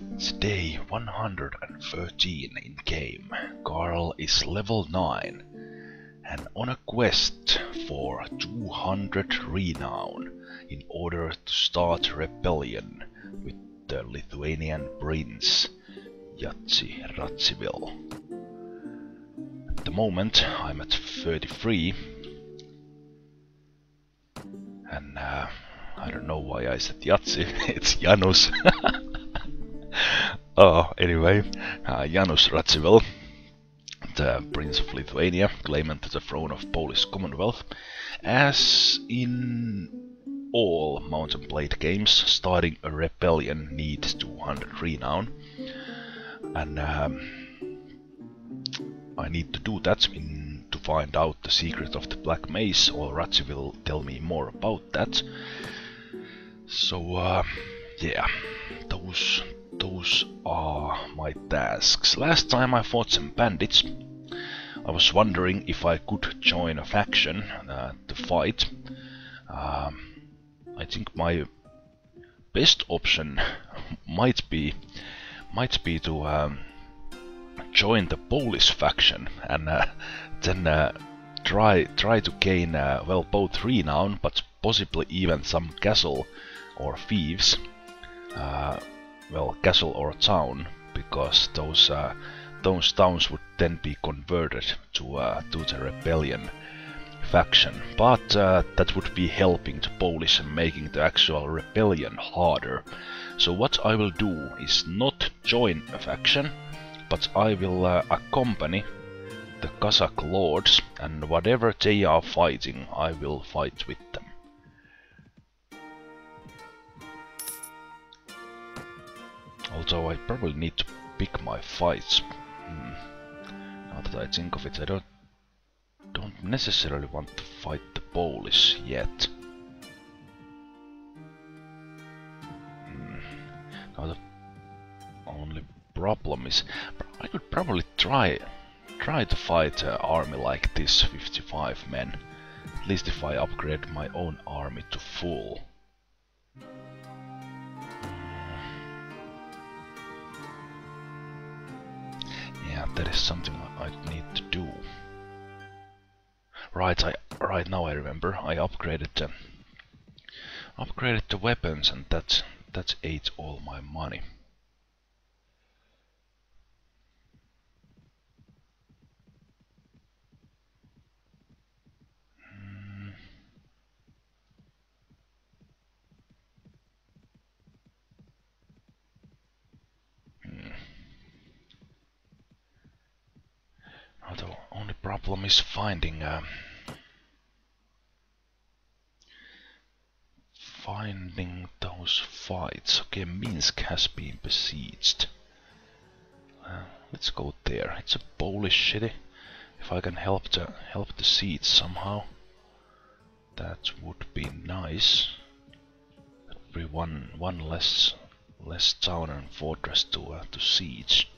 It's day 113 in game. Karl is level 9 and on a quest for 200 renown in order to start rebellion with the Lithuanian prince Yatsi Radziwill. At the moment I'm at 33 and uh, I don't know why I said Yatsi, it's Janusz. oh, anyway, uh, Janusz Radziwill, the Prince of Lithuania, claimant to the throne of Polish Commonwealth. As in all Mount & Blade games, starting a rebellion needs 200 renown. And um, I need to do that in, to find out the secret of the Black Mace, or Ratzi will tell me more about that. So, uh, yeah, those those are my tasks. Last time I fought some bandits. I was wondering if I could join a faction uh, to fight. Um, I think my best option might be might be to um, join the Polish faction and uh, then uh, try try to gain uh, well both renown but possibly even some castle or thieves. Well, castle or town, because those uh, those towns would then be converted to uh, to the rebellion faction. But uh, that would be helping the Polish and making the actual rebellion harder. So what I will do is not join a faction, but I will uh, accompany the Cossack lords, and whatever they are fighting, I will fight with them. Although I probably need to pick my fights. Hmm. Now that I think of it, I don't don't necessarily want to fight the Polish yet. Hmm. Now the only problem is I could probably try try to fight an army like this, 55 men. At least if I upgrade my own army to full. That is something I need to do. Right, I right now I remember I upgraded the upgraded the weapons and that that ate all my money. Now the only problem is finding uh, finding those fights. Okay, Minsk has been besieged. Uh, let's go there. It's a Polish city. If I can help the help the siege somehow, that would be nice. That'd be one one less less town and fortress to uh, to siege.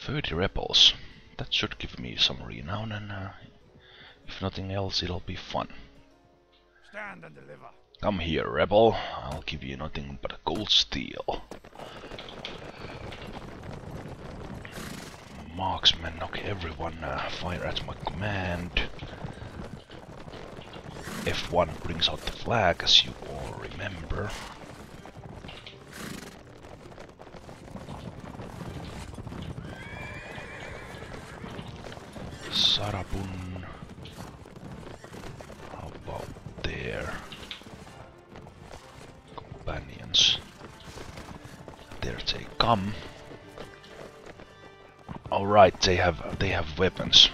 30 rebels. That should give me some renown and uh, if nothing else it'll be fun. Stand and deliver. Come here, rebel. I'll give you nothing but a gold steel. Marksman, knock everyone uh, fire at my command. F1 brings out the flag, as you all remember. Sarabun. How about there? Companions. There they come. Alright, they have they have weapons.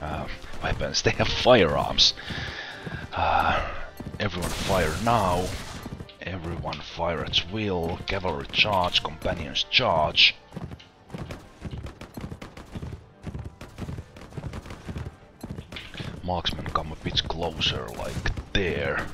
Uh, weapons, they have firearms. Uh, everyone fire now. Everyone fire at will. Cavalry charge, companions charge. Marksmen come a bit closer, like there.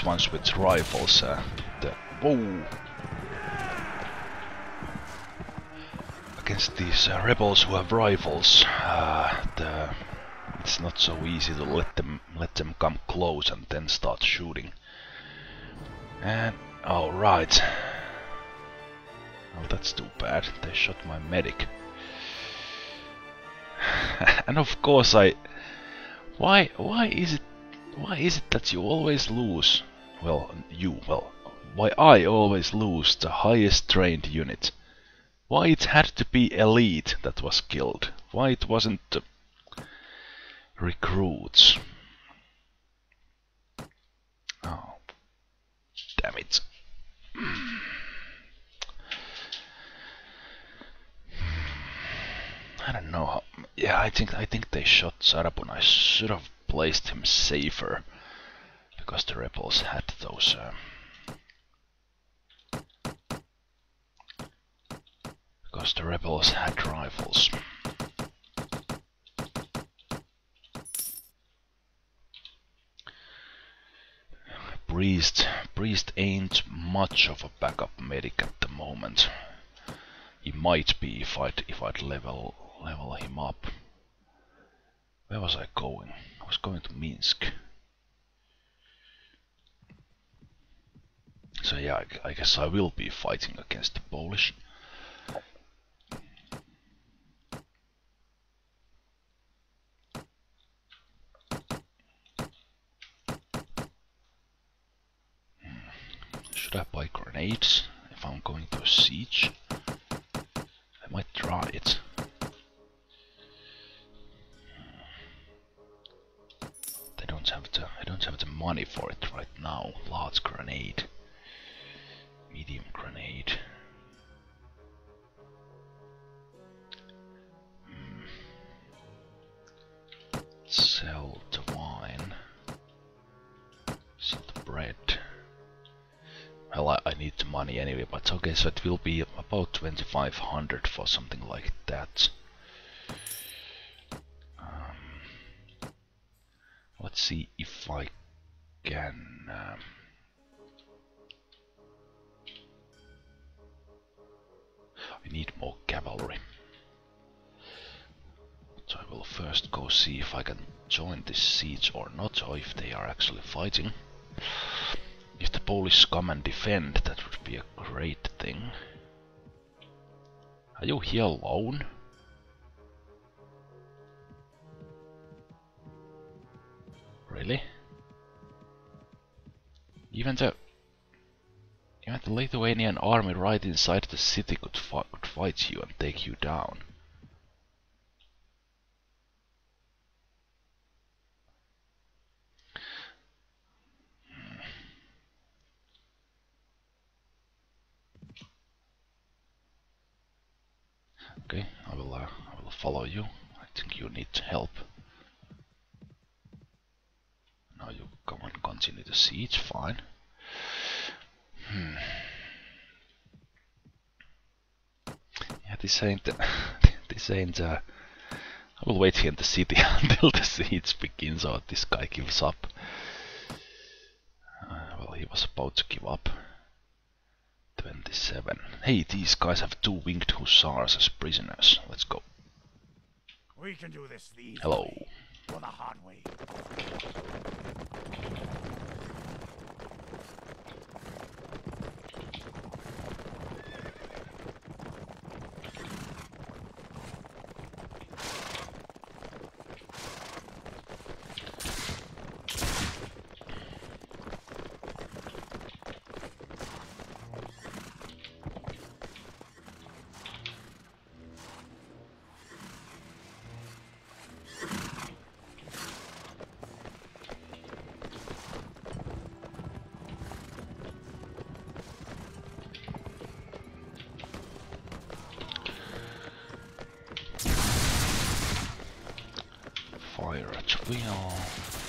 These ones with rifles, uh, the whoa. Against these uh, rebels who have rifles, uh, the it's not so easy to let them let them come close and then start shooting. And all right. Well, that's too bad. They shot my medic. and of course I... Why, why is it... Why is it that you always lose? Well, you, well... Why I always lose the highest trained unit? Why it had to be elite that was killed? Why it wasn't the recruits? Oh, damn it. I don't know. How, yeah, I think I think they shot Sarabun. I should have placed him safer because the rebels had those. Uh, because the rebels had rifles. Priest, Priest ain't much of a backup medic at the moment. He might be if I'd if I'd level level him up. Where was I going? I was going to Minsk. So yeah, I, guess I will be fighting against the Polish. Hmm. Should I buy grenades if I'm going to a siege? Need the money anyway, but okay, so it will be about 2500 for something like that. Um, let's see if I can... Um, I need more cavalry. So I will first go see if I can join this siege or not, or if they are actually fighting. If the Polish come and defend, that would be a great thing. Are you here alone? Really? Even the even the Lithuanian army right inside the city could, could fight you and take you down. Okay, I will, uh, I will follow you. I think you need help. Now you go and continue the siege, fine. Hmm. Yeah, this ain't, this ain't, uh, I will wait here in the city until the siege begins or this guy gives up. Uh, well, he was about to give up. 27. Hey, these guys have two winged hussars as prisoners. Let's go. We can do this the Hello. way, the hard way. Fire at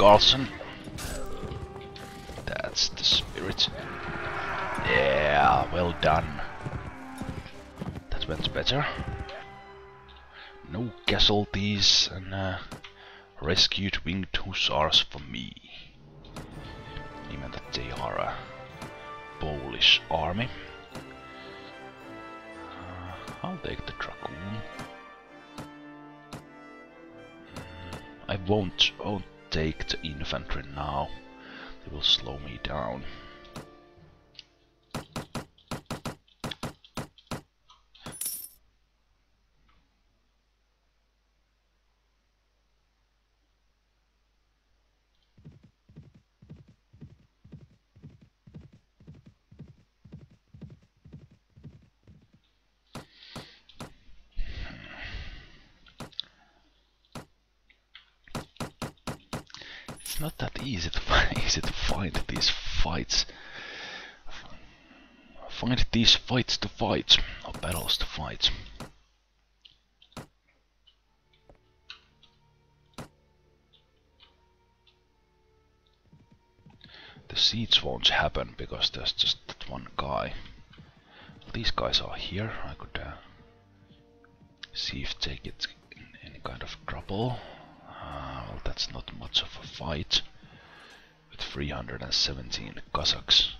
Carlson. That's the spirit. Yeah, well done. That went better. No casualties and uh, rescued winged hussars for me. Even that they are a Polish army. Uh, I'll take the dragoon. I won't, won't take the infantry now. They will slow me down. It's not that easy to find, easy to find these fights. Find these fights to fight, or battles to fight. The siege won't happen because there's just that one guy. These guys are here. I could uh, see if they get in any kind of trouble. Uh, well, that's not much of a fight. With 317 Cossacks.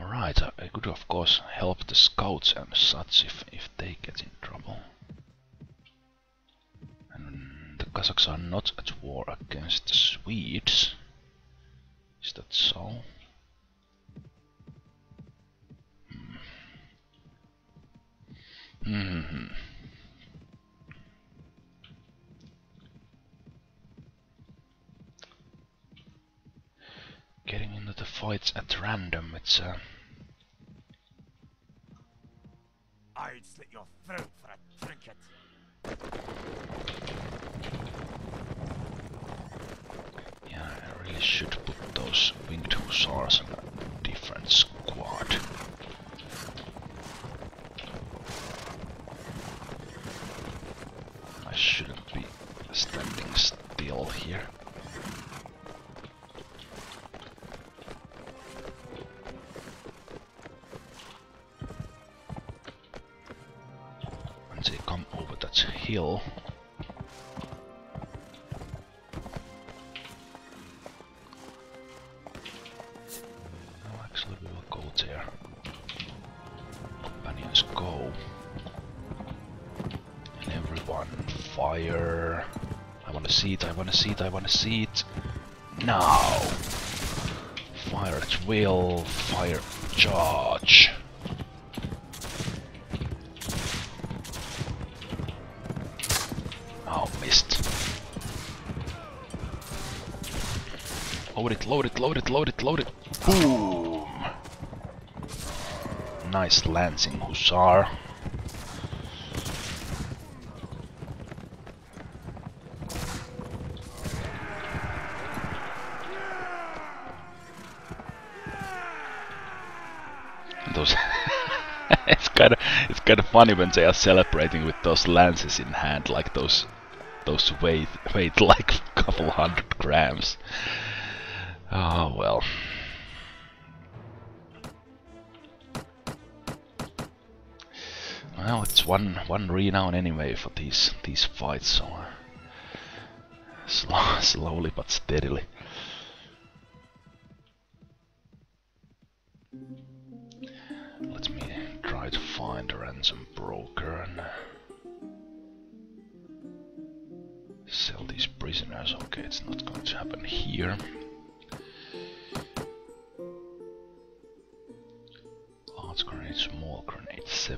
Alright, uh, I could of course help the scouts and such if, if they get in trouble. And the Cossacks are not at war against the Swedes. Is that so? At random, it's uh, I'd slit your throat for a trinket. Yeah, I really should put those winged hussars in hill, actually we will go there. Go. And everyone fire. I wanna see it, I wanna see it, I wanna see it. Now! Fire at will, fire charge. Load it, load it, load it. Boom! Nice lancing, Hussar. Those it's kind of it's kind of funny when they are celebrating with those lances in hand, like those those weight weight like a couple hundred grams. Oh well. Well, it's one one renown anyway for these these fights, so uh, slow, slowly but steadily. Let me try to find a ransom broker and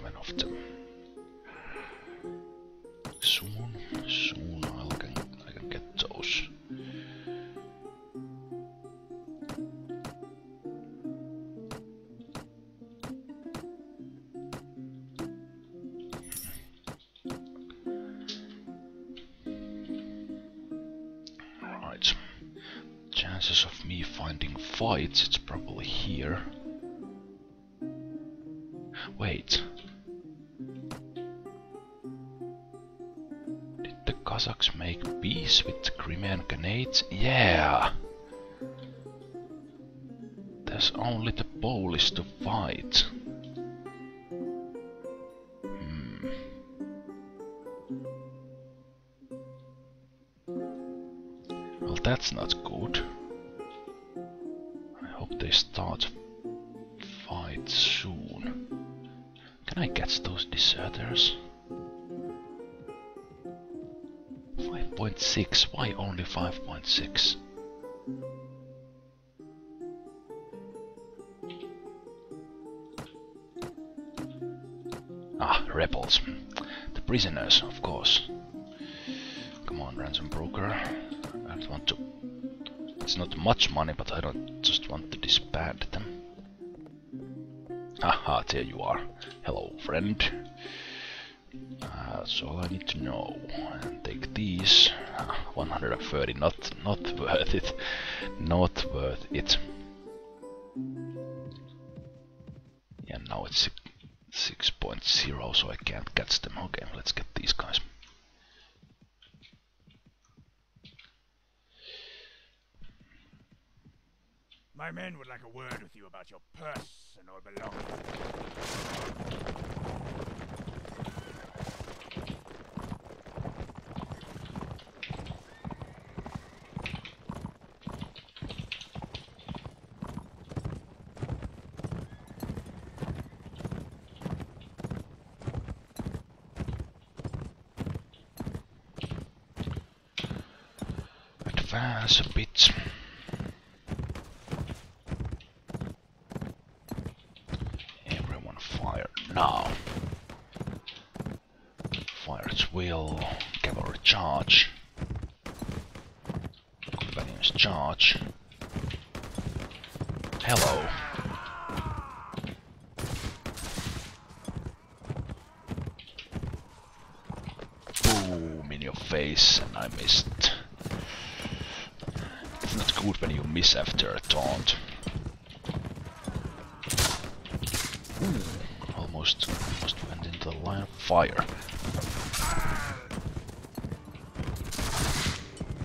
grenade, seven Cossacks make peace with Crimean Khanate? Yeah! There's only the Polish to fight. Hmm. Well, that's not good. I hope they start fight soon. Can I catch those deserters? 5.6. Why only 5.6? Ah, rebels. The prisoners, of course. Come on, ransom broker. I don't want to... It's not much money, but I don't just want to disband them. Haha, there you are. Hello, friend. That's all I need to know. And take these. Uh, 130, not not worth it. Not worth it. Yeah, now it's 6.0, so I can't catch them. Okay, let's get these guys. My men would like a word with you about your all belongings. Advance a bit. Everyone fire now. Fire at will. Cavalry charge. Companions charge. Hello. Boom in your face and I missed. Not good when you miss after a taunt. Ooh, almost, almost went into the line of fire.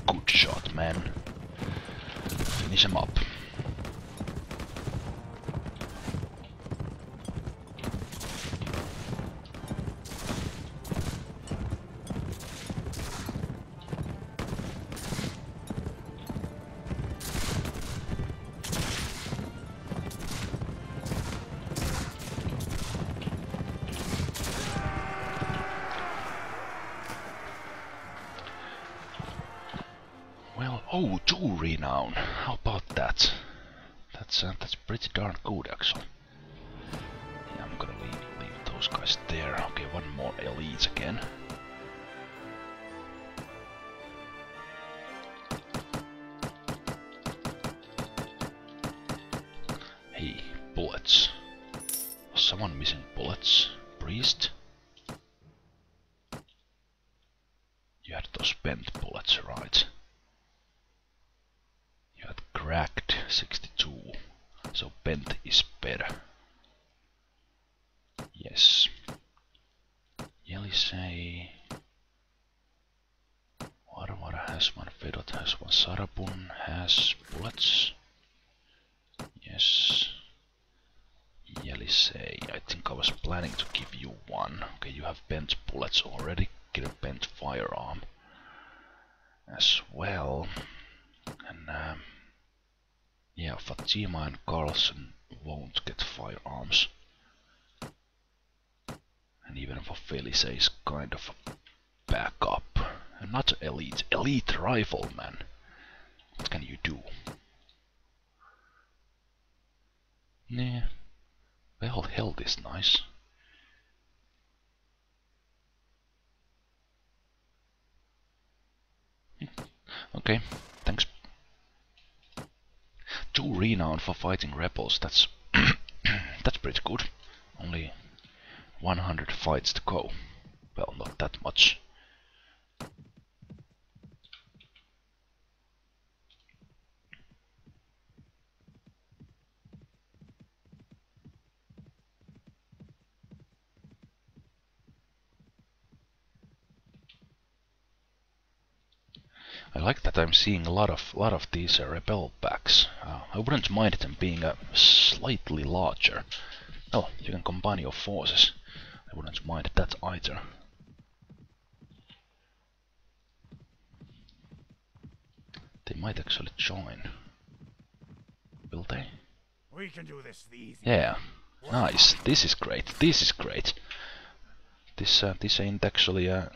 Good shot, man. Finish him up. Those guys there. Okay, one more elite again. Hey, bullets. Someone missing bullets? Priest? You had those bent bullets, right? You had cracked 62, so bent is better. Yes. Yelisei. Varvara has one, Fedot has one, Sarabun has bullets. Yes. Yelisei, I think I was planning to give you one. Okay, you have bent bullets already. Get a bent firearm as well. And um, Fatima and Carlson won't get firearms. And even for Felice is kind of a backup. And not elite, elite rifleman. What can you do? Nah. Well, health is nice. Hmm, okay, thanks. Two renown for fighting rebels, that's that's pretty good. Only 100 fights to go. Well, not that much. I like that I'm seeing a lot of lot of these uh, rebel packs. Uh, I wouldn't mind them being uh, slightly larger. Oh, you can combine your forces. I wouldn't mind that either. They might actually join. Will they? We can do this the easy Yeah. Nice. This is great. This is great. This uh, this ain't actually a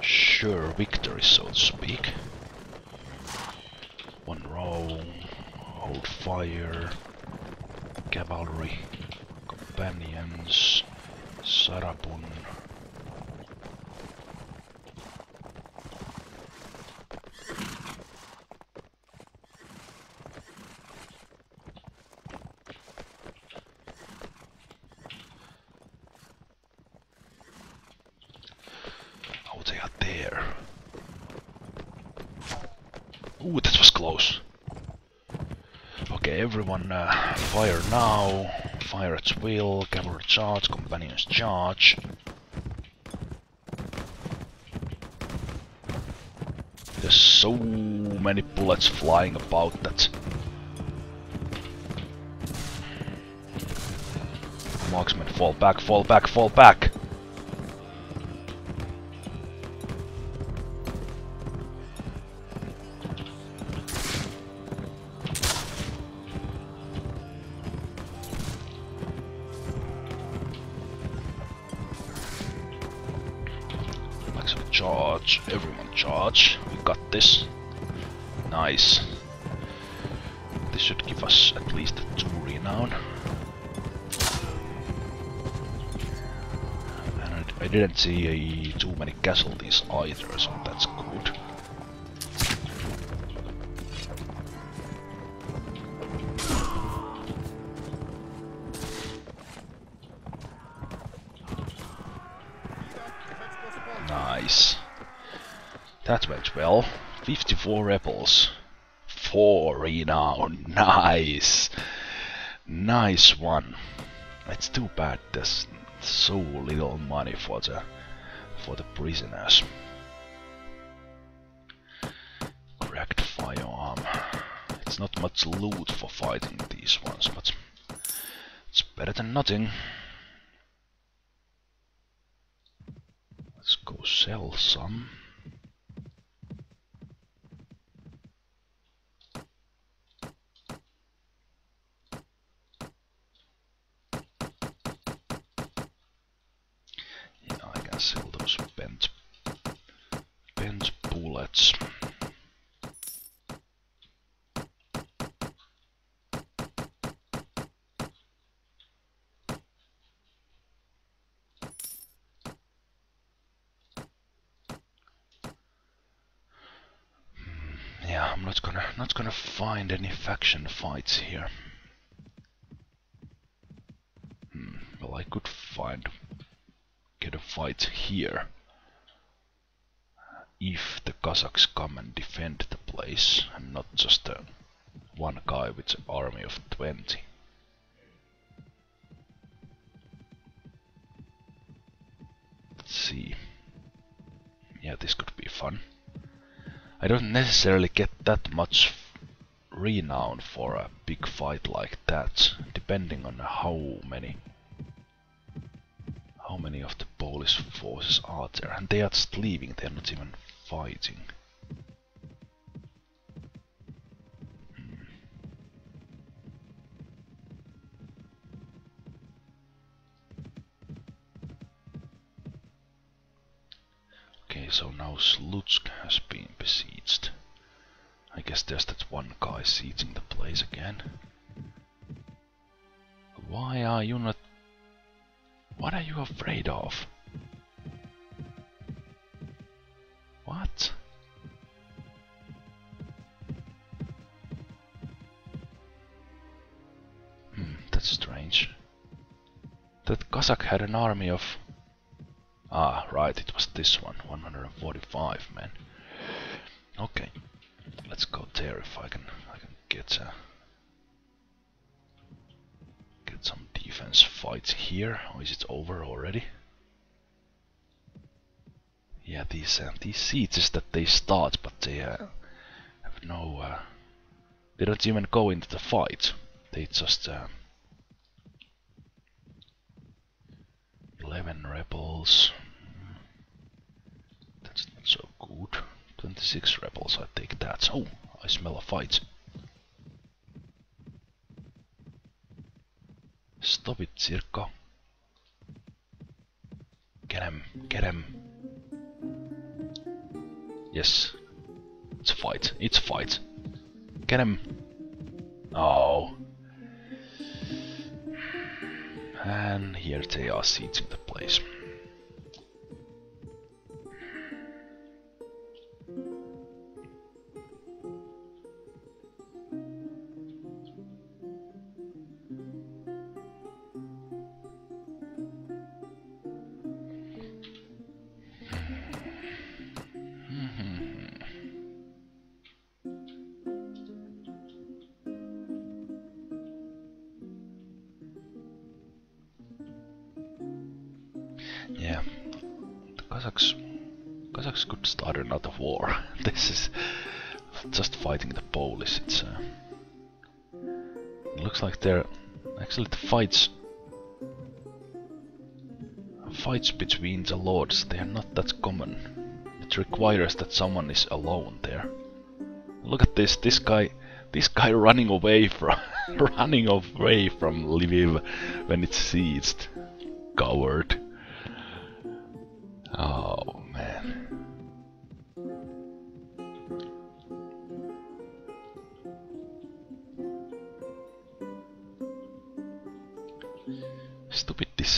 sure victory, so to speak. One row, hold fire, cavalry, companions, Sarabun. Oh, they are there. Ooh, that was close. Okay, everyone uh, fire now. Fire at will. Cavalry charge. Companions charge. There's so many bullets flying about that. Marksman, fall back, fall back, fall back! I, didn't see uh, too many casualties either, so that's good. Nice. That went well. 54 rebels. 4 renown. Nice. Nice one. It's too bad there's so little money for the for the prisoners. Cracked firearm. It's not much loot for fighting these ones, but it's better than nothing. Let's go sell some. Yeah, I those bent bent bullets. Hmm, yeah, I'm not gonna not gonna find any faction fights here. Hmm, well, I could find get a here if the Cossacks come and defend the place and not just uh, one guy with an army of 20. Let's see. Yeah, this could be fun. I don't necessarily get that much renown for a big fight like that, depending on how many how many of the Polish forces are there, and they are just leaving, they're not even fighting. Hmm. Okay, so now Slutsk has been besieged. I guess there's that one guy sieging the place again. Why are you not... What are you afraid of? What? Hmm, that's strange. That Cossack had an army of... Ah, right, it was this one, 145 men. Okay, let's go there if I can, I can get uh, get some defense fights here. Or is it over already? Yeah, these uh, these is that they start, but they uh, have no. Uh, they don't even go into the fight. They just. Uh, Eleven rebels. That's not so good. Twenty-six rebels. I take that. Oh, I smell a fight. Stop it, Circo. Get him, get him. Yes. It's a fight, it's a fight. Get him. Oh. And here they are sieging the place. Fights fights between the lords. They are not that common. It requires that someone is alone there. Look at this. This guy. This guy running away from running away from Lviv when it's seized. Coward. Oh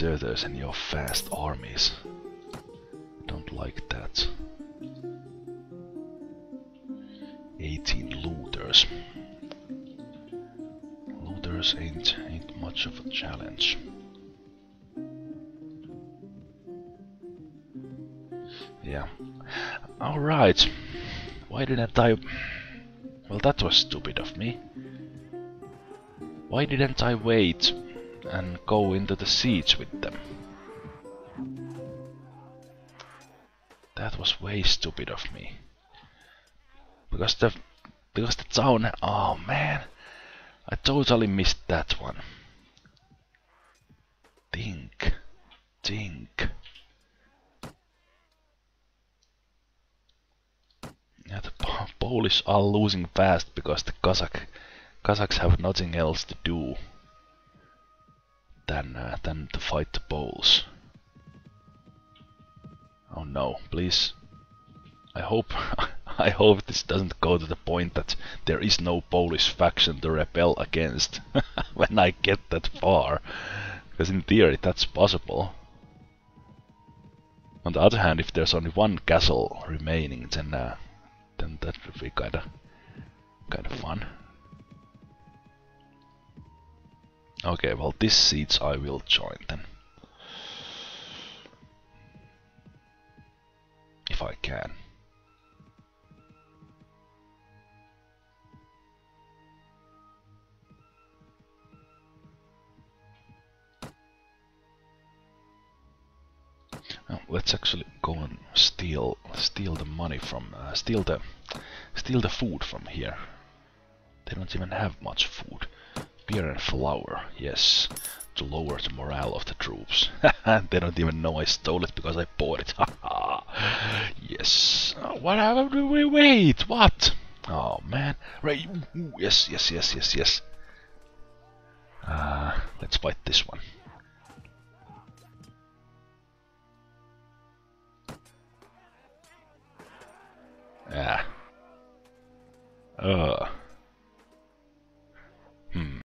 deserters and your fast armies. Don't like that. 18 looters. Looters ain't ain't much of a challenge. Yeah. Alright. Why didn't I... Well, that was stupid of me. Why didn't I wait and go into the siege with them? That was way stupid of me. Because the... Because the town... Oh man. I totally missed that one. Think. Think. Yeah, the Polish are losing fast because the Cossack Cossacks have nothing else to do than uh, than to fight the Poles. Oh no, please. I hope I hope this doesn't go to the point that there is no Polish faction to rebel against when I get that far. Because in theory that's possible. On the other hand, if there's only one castle remaining, then uh, then that would be kinda kinda fun. Okay, well this seats I will join then. If I can. Let's actually go and steal steal the money from uh, steal the steal the food from here. They don't even have much food. Beer and flour, yes, to lower the morale of the troops. they don't even know I stole it because I bought it. yes. Oh, what happened? We wait. What? Oh man. Right. Ooh, yes, yes, yes, yes, yes. Uh, let's fight this one.